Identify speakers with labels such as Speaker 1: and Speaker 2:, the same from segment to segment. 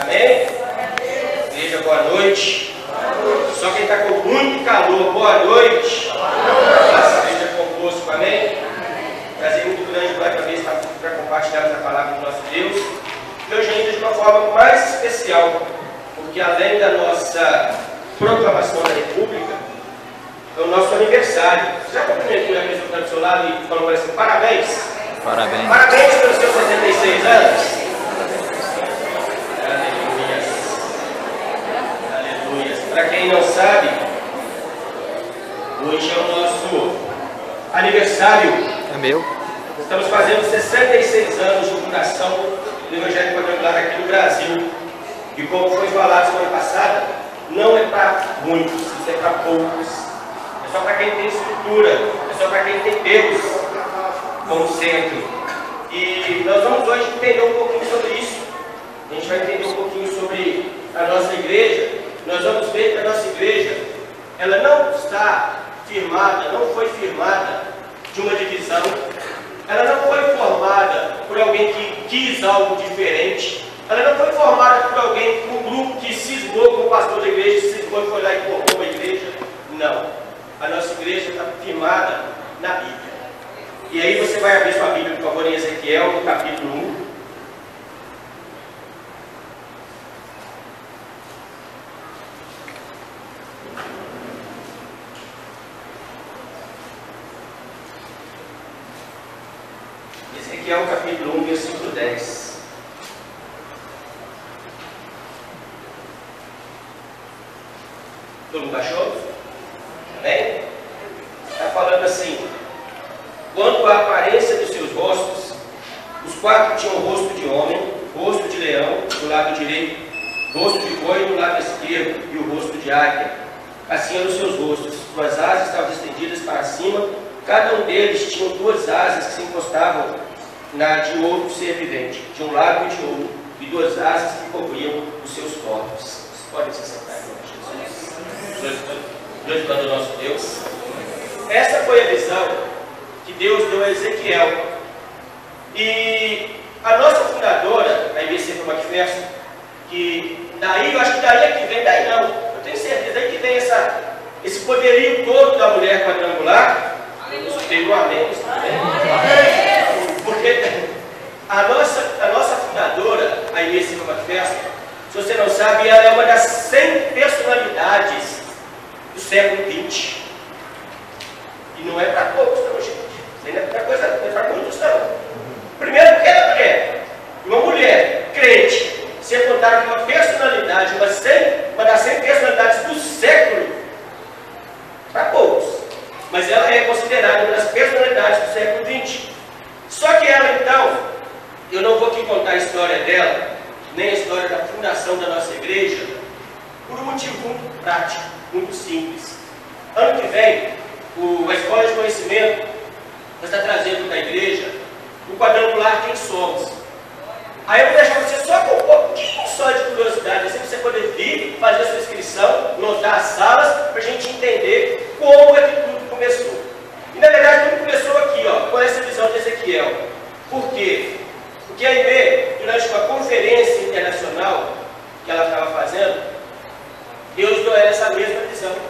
Speaker 1: Amém? Igreja, boa noite. Só quem está com muito calor, boa noite. Graças seja convosco, amém? Prazer muito grande mais uma vez para compartilharmos a palavra do nosso Deus. Hoje ainda de uma forma mais especial, porque além da nossa proclamação da República, é o nosso aniversário. Você já cumprimentou a pessoa que está do seu lado e falou assim, parabéns?
Speaker 2: Parabéns.
Speaker 1: Parabéns pelos seus 76 anos. Aleluia. Aleluia. Para quem não sabe, hoje é o nosso aniversário.
Speaker 2: É meu?
Speaker 1: Estamos fazendo 66 anos de fundação do Evangelho Quadrangular aqui no Brasil. E como foi falado semana passada, não é para muitos, isso é para poucos. É só para quem tem estrutura, é só para quem tem Deus como centro. E nós vamos hoje entender um pouquinho sobre isso. A gente vai entender um pouquinho sobre a nossa igreja. Nós vamos ver que a nossa igreja, ela não está firmada, não foi firmada de uma divisão. Ela não foi formada por alguém que quis algo diferente. Ela não foi formada por alguém, por um grupo que cismou com o pastor da igreja, cismou e foi lá e formou uma igreja. Não. A nossa igreja está firmada na Bíblia. E aí você vai abrir sua Bíblia, por favor, em Ezequiel, no capítulo 1. Ezequiel capítulo 1, versículo 10. Todo mundo achou? Amém? Está falando assim. Quanto à aparência dos seus rostos, os quatro tinham rosto de homem, rosto de leão do lado direito, rosto de boi do lado esquerdo e o rosto de águia. Assim eram os seus rostos. Suas asas estavam estendidas para cima. Cada um deles tinha duas asas que se encostavam na de outro ser vivente, de um lado e de outro, e duas asas que cobriam os seus corpos. Vocês podem se sentar em nome de Jesus. Deus do nosso Deus. Essa foi a visão que Deus deu a Ezequiel. E a nossa fundadora, a IBC Pro McPherson, que daí, eu acho que daí é que vem, daí não, eu tenho certeza, daí que vem essa, esse poderio todo da mulher quadrangular. Escutei um amém. Porque a nossa, a nossa fundadora, a IBC Pro McPherson, se você não sabe, ela é uma das 100 personalidades do século XX. E não é para poucos, não, gente. Não é para coisa, não é para muitos, não. Primeiro porque ela é. Uma mulher crente, ser contada como uma personalidade, uma, 100, uma das 100 personalidades do século, para poucos. Mas ela é considerada uma das personalidades do século XX. Só que ela, então, eu não vou aqui contar a história dela, nem a história da fundação da nossa igreja, por um motivo muito prático, muito simples. Ano que vem, o, a Escola de Conhecimento estar trazendo para a igreja o quadrangular Quem Somos. Aí eu vou deixar você só com um pouquinho só de curiosidade, assim, para você poder vir, fazer a sua inscrição, lotar as salas, para a gente entender como é que tudo começou. E na verdade tudo começou aqui, ó, com essa visão de Ezequiel. Por quê? Porque a IB, durante uma conferência internacional que ela estava fazendo, Deus deu ela essa mesma visão.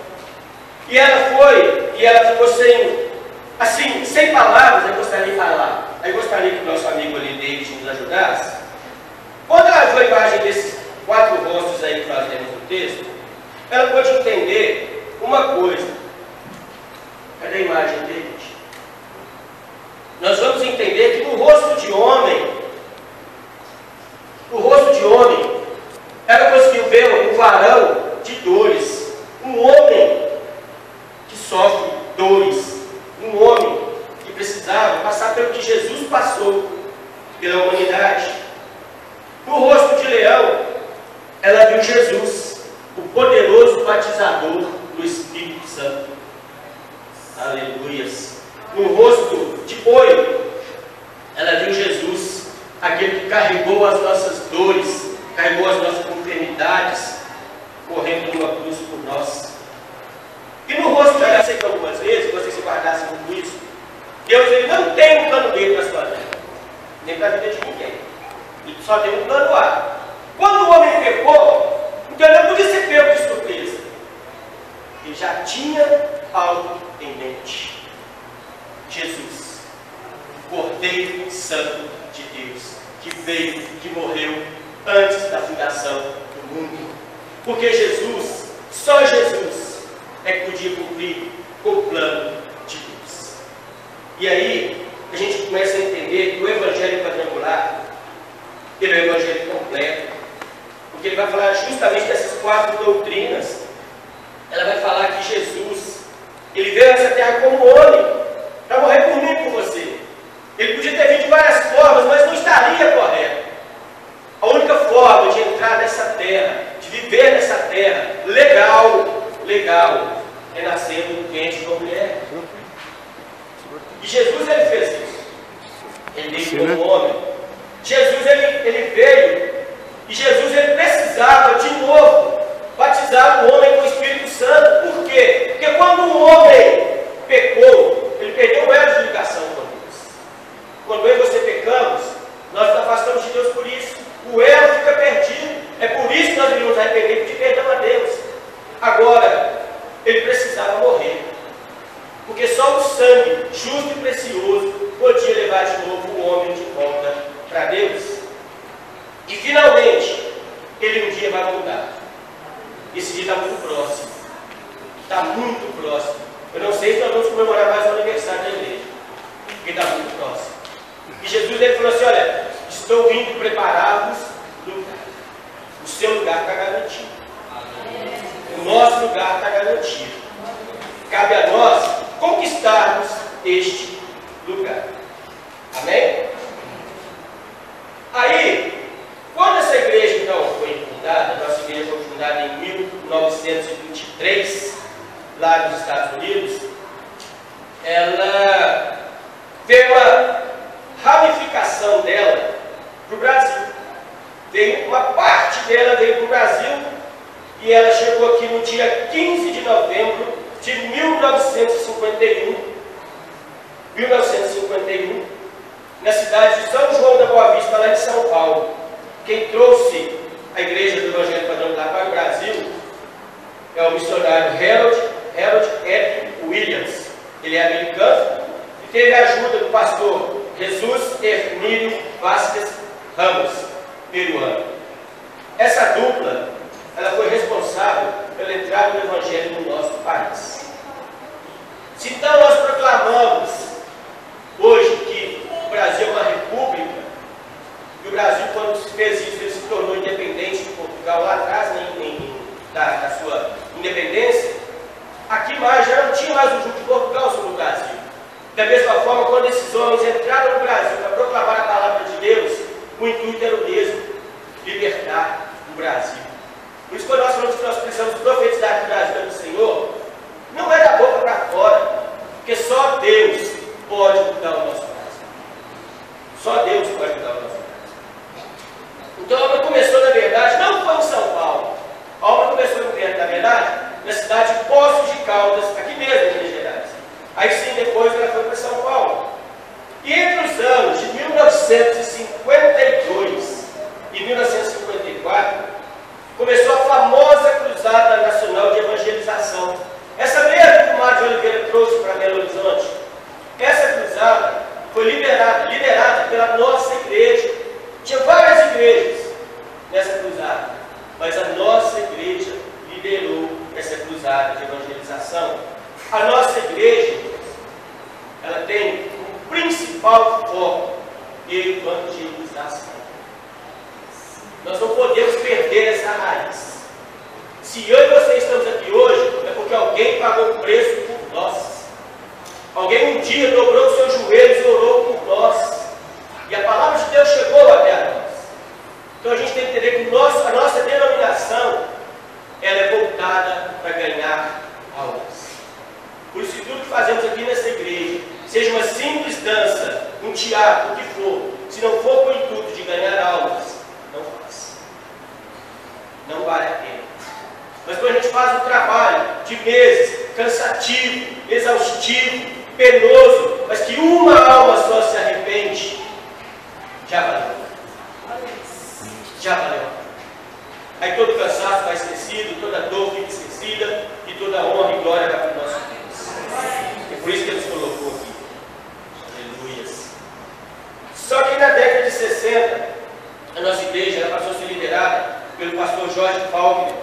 Speaker 1: E ela foi, e ela ficou sem, assim, sem palavras, eu gostaria de falar. Eu gostaria que o nosso amigo ali, David, nos ajudasse. Quando ela viu a imagem desses quatro rostos aí que nós lemos no texto, ela pôde entender uma coisa. Cadê a imagem, David? Nós vamos entender que no rosto de homem, no rosto de homem, ela conseguiu ver um varão de dores, um homem sofre dores, um homem que precisava passar pelo que Jesus passou pela humanidade. No rosto de leão, ela viu Jesus, o poderoso batizador do Espírito Santo. Aleluias. No rosto de boi, ela viu Jesus, aquele que carregou as nossas dores, carregou as nossas enfermidades, correndo numa cruz por nós. E no rosto dela, eu sei que algumas vezes, vocês se guardassem com isso, Deus ele não tem um plano B para a sua vida, nem para a vida de ninguém. Ele só tem um plano A. Quando o o homem pecou, então ele não podia ser pego de surpresa. Ele já tinha algo em mente. Jesus, Cordeiro Santo de Deus, que veio, que morreu antes da fundação do mundo. Porque Jesus, só Jesus, é que podia cumprir com o plano de Deus. E aí, a gente começa a entender que o Evangelho quadrangular, ele é o Evangelho completo. Porque ele vai falar justamente dessas quatro doutrinas. Ela vai falar que Jesus, ele veio a essa terra como homem, para morrer por mim e por você. Ele podia ter vindo de várias formas, mas não estaria correto. A única forma de entrar nessa terra, de viver nessa terra, legal, legal, é nascendo do ventre de uma mulher. E Jesus ele fez isso. Ele veio como homem. Jesus ele, ele veio e Jesus ele precisava de novo batizar o homem com o Espírito Santo. Por quê? Porque quando um homem pecou, ele perdeu o elo de ligação com Deus. Quando eu e você pecamos, nós nos afastamos de Deus por isso. O elo fica perdido. É por isso que nós devemos arrepender e pedir perdão a Deus. Agora, ele precisava morrer. Porque só o sangue justo e precioso podia levar de novo o homem de volta para Deus. E finalmente, ele um dia vai voltar. Esse dia está muito próximo. Está muito próximo. Eu não sei se nós vamos comemorar mais o aniversário da igreja. Porque está muito próximo. E Jesus ele falou assim: Olha, estou indo preparar-vos lugar. O seu lugar está garantido. O nosso lugar está garantido. Cabe a nós conquistarmos este lugar. Amém? Aí, quando essa igreja então foi fundada, a nossa igreja foi fundada em 1923, lá nos Estados Unidos, ela veio uma ramificação dela para o Brasil. Veio, uma parte dela veio para o Brasil e ela chegou aqui no dia 15 de novembro de 1951, 1951, na cidade de São João da Boa Vista, lá em São Paulo. Quem trouxe a igreja do Evangelho Quadrangular para o Brasil é o missionário Harold, Harold Edwin Williams. Ele é americano e teve a ajuda do pastor Jesus Hermínio Vasquez Ramos, peruano. Essa dupla ela foi responsável pela entrada do Evangelho no nosso país. Se então nós proclamamos hoje que o Brasil é uma república, e o Brasil, quando se fez isso, ele se tornou independente de Portugal lá atrás, né, em, em, da, da, sua independência, aqui mais já não tinha mais o jugo de Portugal sobre o Brasil. Da mesma forma, quando esses homens entraram no Brasil para proclamar a palavra de Deus, o intuito era o mesmo, libertar o Brasil. Por isso, quando nós falamos que nós precisamos profetizar que o Brasil é do Senhor, não é da boca para fora, porque só Deus pode mudar o nosso Brasil. Só Deus pode mudar o nosso Brasil. Então a obra começou, na verdade, não foi em São Paulo. A obra começou, na verdade, na cidade de Poços de Caldas, aqui mesmo em Minas Gerais. Aí sim, depois ela foi para São Paulo. E entre os anos de 1952 e 1954, começou a famosa Cruzada Nacional de Evangelização. Essa mesma que o Mário de Oliveira trouxe para Belo Horizonte. Essa cruzada foi liberada, liderada pela nossa igreja. Tinha várias igrejas nessa cruzada, mas a nossa igreja liderou essa cruzada de evangelização. A nossa igreja, ela tem como principal foco evangelização. Nós não podemos perder essa raiz. Se eu e você estamos aqui hoje, é porque alguém pagou o preço por nós. Alguém um dia dobrou seus joelhos e orou por nós. E a palavra de Deus chegou até nós. Então a gente tem que entender que nosso, a nossa denominação ela é voltada para ganhar almas. Por isso que tudo que fazemos aqui nessa igreja, seja uma simples dança, um teatro, o que for, se não for com o intuito de ganhar almas, não vale a pena. Mas quando a gente faz um trabalho de meses, cansativo, exaustivo, penoso, mas que uma alma só se arrepende, já valeu. Já valeu. Aí todo cansaço vai esquecido, toda dor fica esquecida e toda honra e glória vai para o nosso Deus. É por isso que ele nos colocou aqui. Aleluia. Na década de 60, a nossa igreja passou a ser liderada pelo pastor Jorge Faulkner.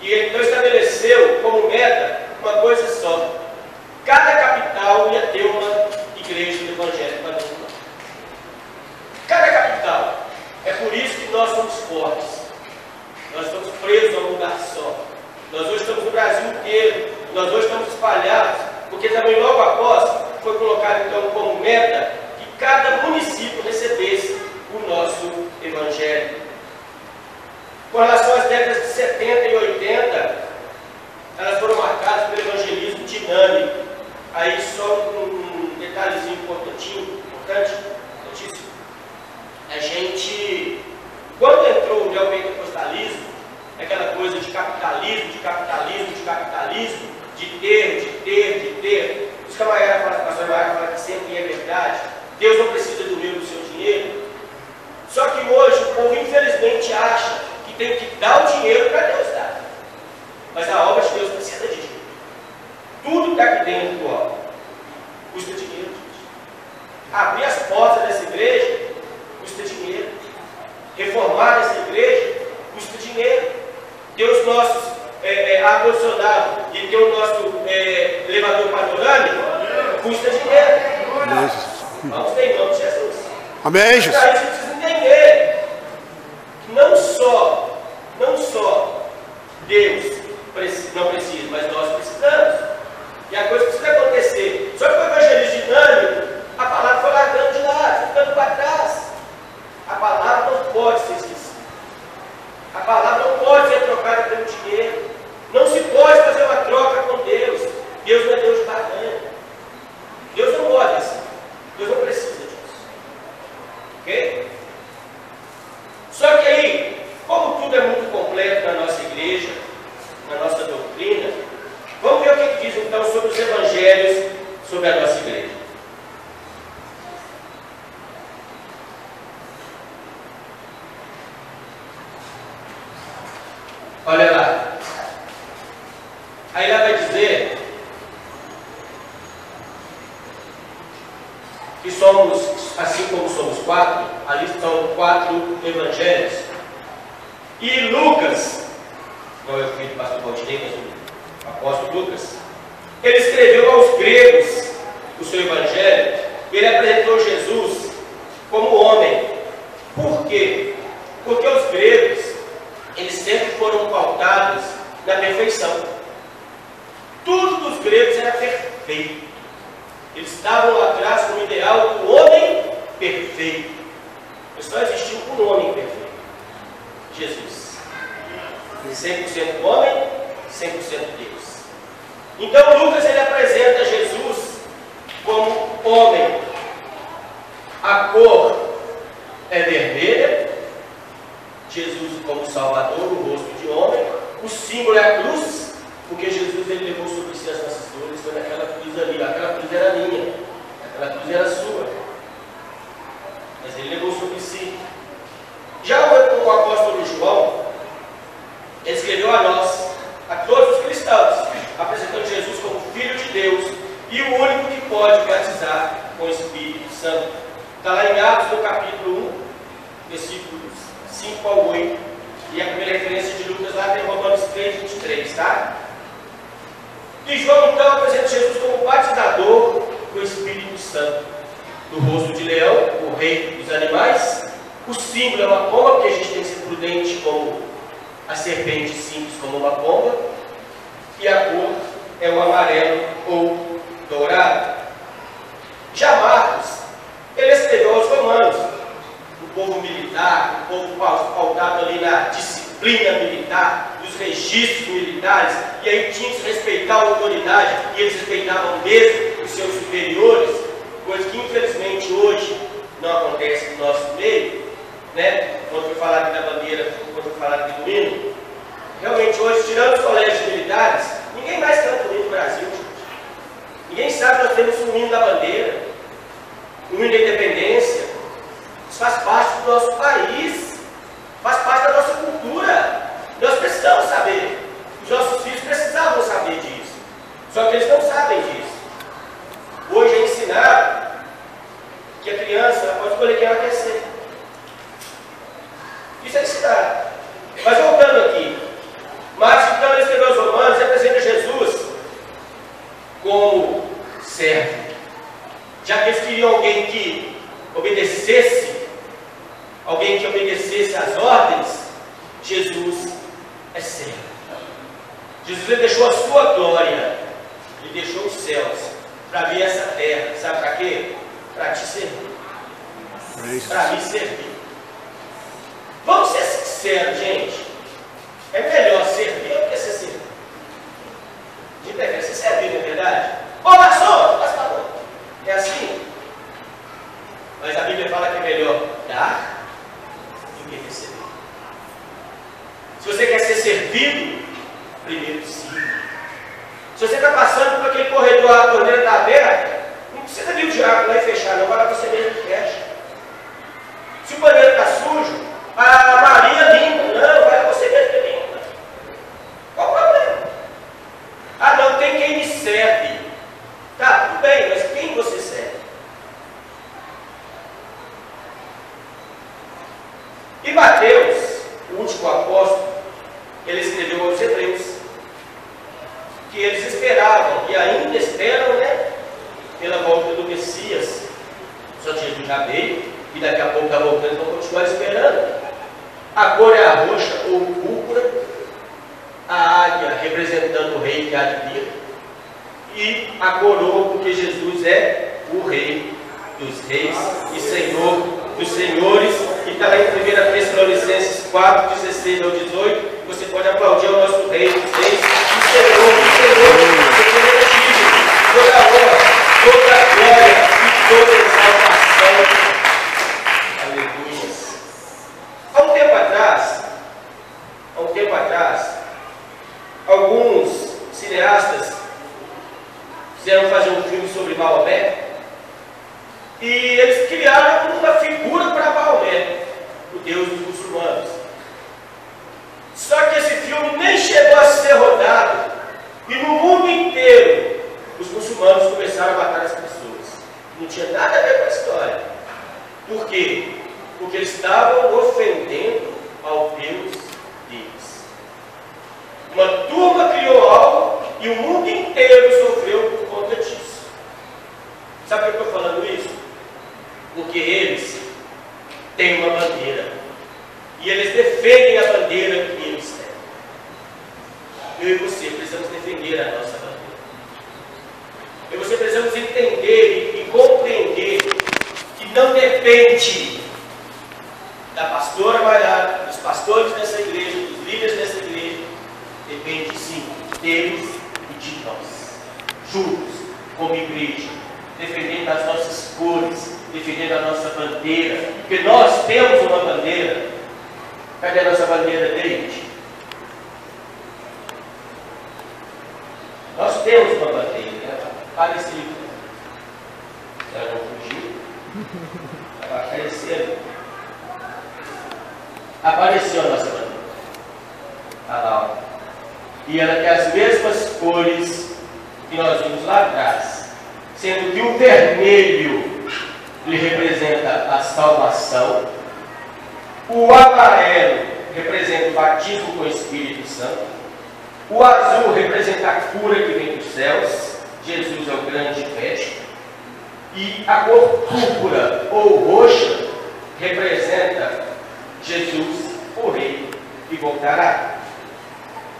Speaker 1: E ele então estabeleceu como meta uma coisa só. Cada capital ia ter uma igreja do Evangelho dentro. Cada capital. É por isso que nós somos fortes. Nós estamos presos a um lugar só. Nós hoje estamos no Brasil inteiro. Nós hoje estamos espalhados. Porque também logo após foi colocado então como meta que cada município recebesse o nosso Evangelho. Com relação às décadas de 70 e 80, elas foram marcadas pelo evangelismo dinâmico. Aí só um detalhezinho importantinho, importante, importantíssimo. A gente, quando entrou o neopentecostalismo, aquela coisa de capitalismo, de capitalismo, de capitalismo, de ter, de ter, de ter. Os camaradas falam, pastor Maia fala que sempre é verdade. Deus não precisa do meu, do seu dinheiro. Só que hoje o povo infelizmente acha que tem que dar o dinheiro para Deus dar. Mas a obra de Deus precisa de dinheiro. Tudo que está aqui dentro do obra custa dinheiro. Abrir as portas dessa igreja custa dinheiro. Reformar essa igreja custa dinheiro. Ter os nossos é, é, ar-condicionado e ter o nosso é, elevador panorâmico custa dinheiro. Vamos ter em nome de Jesus.
Speaker 2: Amém, Jesus.
Speaker 1: Precisa entender que não só, não só Deus não precisa, mas nós precisamos. E a coisa precisa acontecer. Só que o evangelismo dinâmico, a palavra foi largando de lado, ficando para trás. A palavra não pode ser. A palavra não pode ser trocada pelo dinheiro. Não se pode fazer uma troca com Deus. Deus não é Deus de barganha. Deus não pode assim. Deus não precisa disso. Ok? Só que aí, como tudo é muito completo na nossa igreja, na nossa doutrina, vamos ver o que, que diz então sobre os evangelhos sobre a nossa igreja. Olha lá. Aí ela vai dizer que somos, assim como somos quatro, ali estão quatro evangelhos. E Lucas, não é o filho do pastor Valdinei, mas o apóstolo Lucas, ele escreveu aos gregos o seu evangelho, ele apresentou Jesus como homem. Por quê? Porque os gregos, eles sempre foram pautados na perfeição. Tudo dos gregos era perfeito. Eles estavam lá atrás com o ideal do homem perfeito. Mas só existiu um homem perfeito: Jesus. 100% homem, 100% Deus. Então Lucas ele apresenta Jesus como homem. A cor é vermelha, Jesus como Salvador, o rosto de homem. O símbolo é a cruz, porque Jesus ele levou sobre si as nossas dores, foi naquela cruz ali. Aquela cruz era minha, aquela cruz era sua. Mas ele levou sobre si. Já o, o apóstolo João, ele escreveu a nós, a todos os cristãos, apresentando Jesus como Filho de Deus e o único que pode batizar com o Espírito Santo. Está lá em Atos, no capítulo 1, versículos 5 ao 8. E a primeira referência de Lucas lá tem Romanos 3, 23, tá? E João então apresenta Jesus como batizador com o Espírito Santo. No rosto de leão, o rei dos animais. O símbolo é uma pomba, porque a gente tem que ser prudente como a serpente simples como uma pomba. E a cor é o amarelo ou dourado. Já Marcos, ele escreveu aos romanos, o povo militar, o povo pautado ali na disciplina militar, dos registros militares, e aí tinha que respeitar a autoridade, e eles respeitavam mesmo os seus superiores, coisa que infelizmente hoje não acontece no nosso meio, né? Quando foi falar da bandeira, quando foi falar do hino, realmente hoje, tirando os colégios militares, ninguém mais canta o hino do Brasil. Ninguém sabe que nós temos um hino da bandeira, um hino da independência. Isso faz parte do nosso país, faz parte da nossa cultura. Nós precisamos saber. Os nossos filhos precisavam saber disso. Só que eles não sabem disso. Deixou a sua glória, ele deixou os céus para ver essa terra. Sabe para quê? Para te servir. Para me servir. Vamos ser sinceros, gente. É melhor servir do que ser servido. De prefere ser servir, não é verdade? Ô garçom, faz favor. É assim? Mas a Bíblia fala que é melhor dar do que receber. Se você quer ser servido, primeiro sirva. Se você está passando a torneira está aberta, não precisa vir o diabo lá e fechar, não, lá você mesmo que fecha. Se o banheiro está sujo, a Maria limpa, não, vai você mesmo que limpa. Qual o problema? Ah não, tem quem me serve. Tá, tudo bem, mas quem você serve? E Mateus, o último apóstolo, ele escreveu aos Hebreus que eles esperavam e ainda esperam, né? Pela volta do Messias. Só Jesus já veio e daqui a pouco está voltando, vão continuar esperando. A cor é a roxa ou púrpura, a águia representando o rei que há de vir, e a coroa, porque Jesus é o rei dos reis e senhor dos senhores, e está lá em 1 Tessalonicenses 4, 16 ao 18. Você pode aplaudir o nosso rei dos reis e senhor dos senhores, porque toda a honra, toda a glória e toda exaltação. Aleluia. Há um tempo atrás, há um tempo atrás, alguns cineastas quiseram fazer um filme sobre Maomé e eles criaram uma figura para Maomé, o deus dos muçulmanos. Só que esse filme nem chegou a ser rodado e no mundo inteiro os muçulmanos começaram a matar as. Não tinha nada a ver com a história. Por quê? Porque eles estavam ofendendo ao Deus deles. Uma turma criou algo e o mundo inteiro sofreu por conta disso. Sabe por que eu estou falando isso? Porque eles têm uma bandeira. E eles defendem a bandeira que eles têm. Eu e você precisamos defender a nossa bandeira. Eu e você precisamos entender e, compreender que não depende da pastora Maiara, dos pastores dessa igreja, dos líderes dessa igreja, depende sim deles e de nós. Juntos, como igreja, defendendo as nossas cores, defendendo a nossa bandeira, porque nós temos uma bandeira. Cadê a nossa bandeira, David? Nós temos uma bandeira, né? Paga esse livro. Ela não fugir, vai aparecer. Apareceu a nossa bandeira. A lá, ó. E ela tem as mesmas cores que nós vimos lá atrás, sendo que o vermelho ele representa a salvação, o amarelo representa o batismo com o Espírito Santo, o azul representa a cura que vem dos céus, Jesus é o grande médico, e a cor púrpura ou roxa representa Jesus, o rei, que voltará.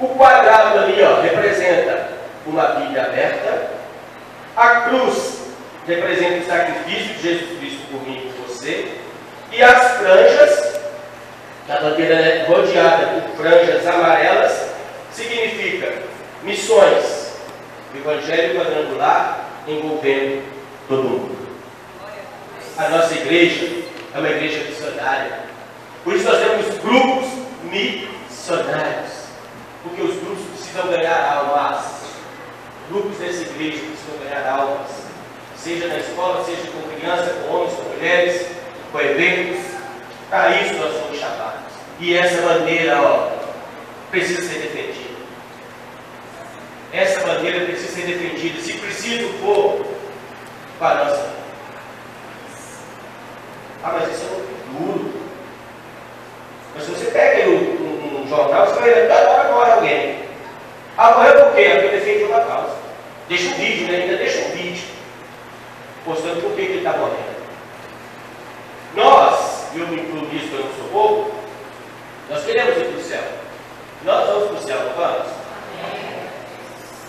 Speaker 1: O quadrado ali ó, representa uma Bíblia aberta, a cruz representa o sacrifício de Jesus Cristo por mim e por você. E as franjas, a bandeira é rodeada por franjas amarelas, significa missões, evangelho quadrangular envolvendo todo mundo. A nossa igreja é uma igreja missionária. Por isso nós temos grupos missionários. Porque os grupos precisam ganhar almas. Grupos dessa igreja precisam ganhar almas seja na escola, seja com criança, com homens, com mulheres, com eventos. Para isso nós somos chamados. E essa bandeira, ó, precisa ser defendida. Essa bandeira precisa ser defendida. Se preciso for, Ganância. Ah, mas isso é duro. Mas se você pega aí um, um, um jornal, você vai ver, cada hora morre alguém. Ah, morreu por quê? Porque defendeu uma causa. Deixa um vídeo, né? Ainda deixa um vídeo. Postando por que ele está morrendo. Nós, e eu me incluo nisso, eu não sou pouco, nós queremos ir para o céu. Nós vamos para o céu, não vamos?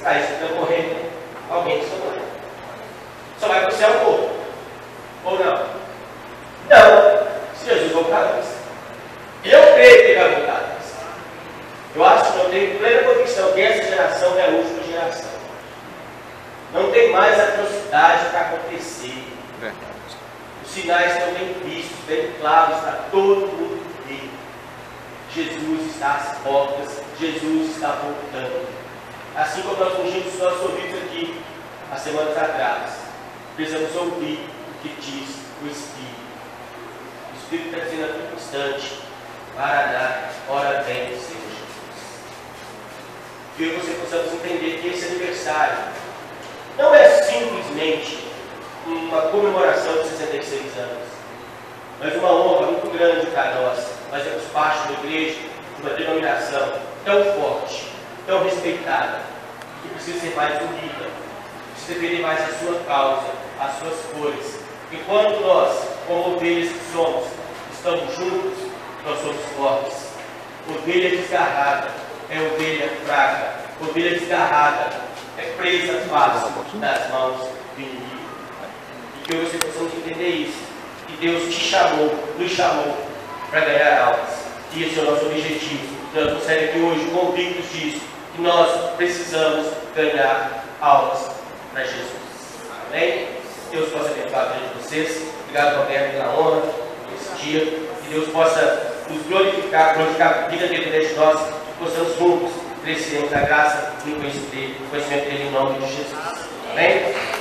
Speaker 1: Aí ah, isso está morrendo alguém está morrendo. Só vai para o céu. Ou não? Não. Se Jesus voltar antes. Eu creio que ele vai voltar antes. Eu acho que eu tenho plena convicção que essa geração é a última geração. Não tem mais atrocidade para acontecer. Verdade. Os sinais estão bem vistos, bem claros, está todo mundo vendo. Jesus está às portas, Jesus está voltando. Assim como nós ungimos os nossos ouvidos aqui, há semanas atrás, precisamos ouvir o que diz o Espírito. O Espírito está dizendo a todo instante, Paraná, hora vem, Senhor Jesus. Que eu e você possamos entender que esse aniversário não é simplesmente uma comemoração de 66 anos, mas uma honra muito grande para nós. Nós temos parte da igreja de uma denominação tão forte, tão respeitada, que precisa ser mais unida, precisa defender mais a sua causa, as suas cores. Enquanto nós, como ovelhas que somos, estamos juntos, nós somos fortes. Ovelha desgarrada é ovelha fraca. Ovelha desgarrada é presa fácil nas mãos do inimigo. E que hoje você possamos entender isso. Que Deus te chamou, nos chamou para ganhar almas. E esse é o nosso objetivo. Vamos sair aqui hoje convictos disso. Que nós precisamos ganhar almas para Jesus. Amém? Deus possa abençoar a vida de vocês. Obrigado, Roberto, pela honra desse dia. Que Deus possa nos glorificar, glorificar a vida dele de nós, que possamos juntos crescermos na graça e no conhecimento dele em nome de Jesus. Amém?